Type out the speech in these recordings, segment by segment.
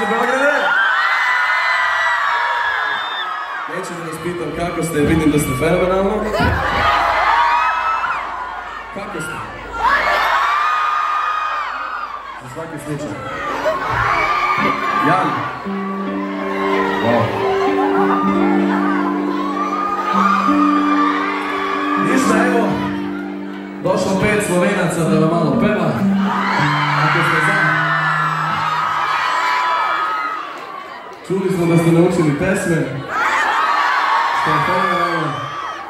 Braćo Belgrade! Neću da vas pitam kako ste, vidim da ste fenomenalno. Kako ste? Za svaki slučaj. Jan! Wow. Ništa, evo, došlo pet slovenaca da vam malo peva. Ako ste zajedno, Čuli smo da ste naučili pesme. Što je fenomenalno.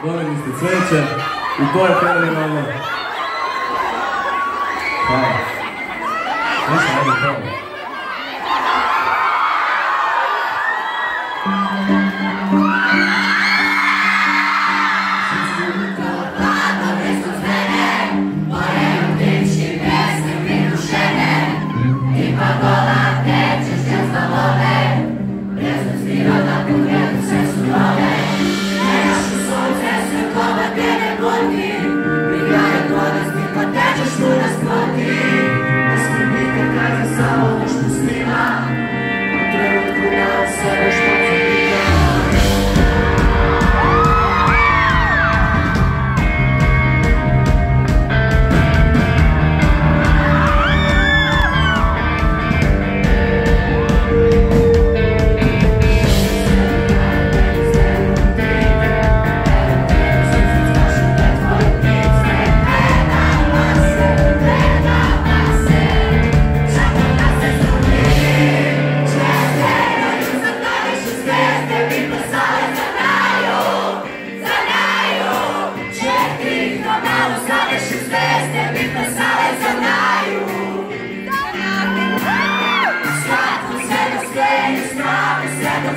Donijeli ste cveće. I to je fenomenalno. Hvala. Ajde, hvala.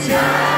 Yeah.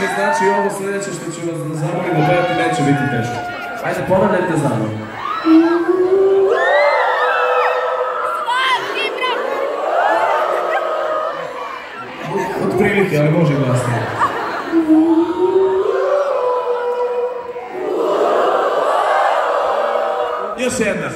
Reći, znači ovo sljedeće što ću vas zamoliti da pevate neće biti teško. Ajde, ponavljajte za mnom. Od prilike, ali može glasnije. Još jedna.